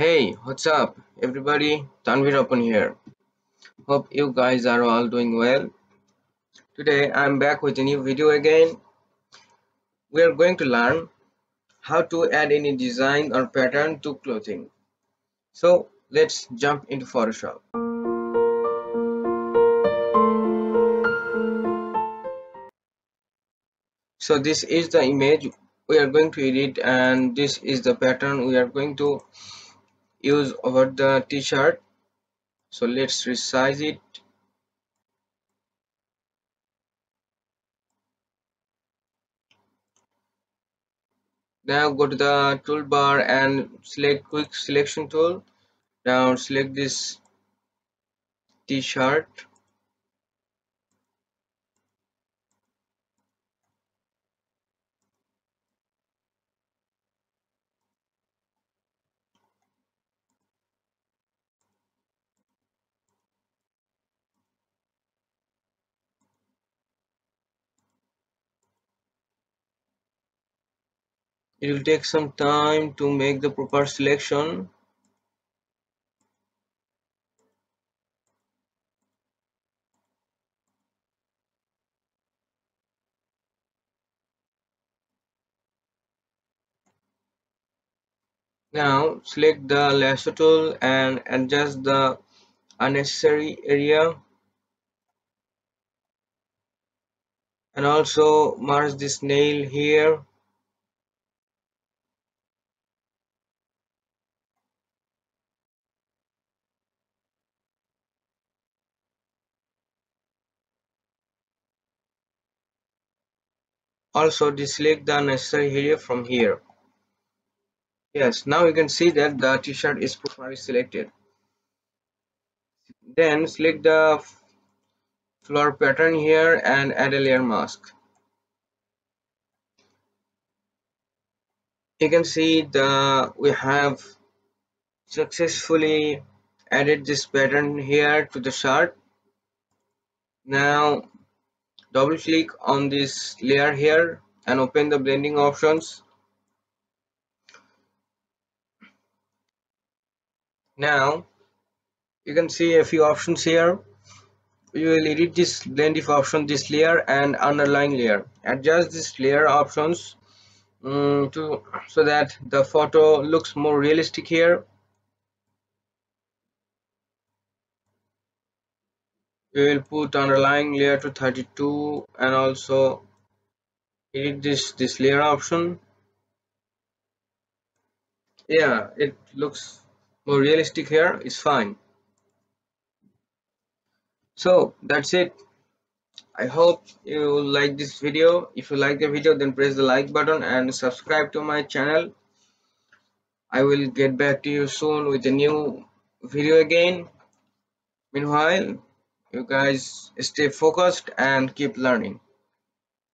Hey, what's up everybody? Tanveer Apon here. Hope you guys are all doing well. Today I'm back with a new video again. We are going to learn how to add any design or pattern to clothing. So let's jump into Photoshop. So this is the image we are going to edit and this is the pattern we are going to use over the t-shirt. So let's resize it. Now go to the toolbar and select quick selection tool. Now select this t-shirt it will take some time to make the proper selection. Now select the lasso tool and adjust the unnecessary area. And also merge this nail here also deselect the necessary area from here. Yes now you can see that the t-shirt is properly selected. Then select the floor pattern here and add a layer mask. You can see the we have successfully added this pattern here to the shirt. Now double click on this layer here and open the blending options. Now you can see a few options here. You will edit this blend if option this layer and underlying layer. Adjust this layer options um, to so that the photo looks more realistic here we will put underlying layer to 32 and also edit this this layer option. Yeah it looks more realistic here it's fine. So that's it. I hope you like this video. If you like the video then press the like button and subscribe to my channel. I will get back to you soon with a new video again. Meanwhile you guys stay focused and keep learning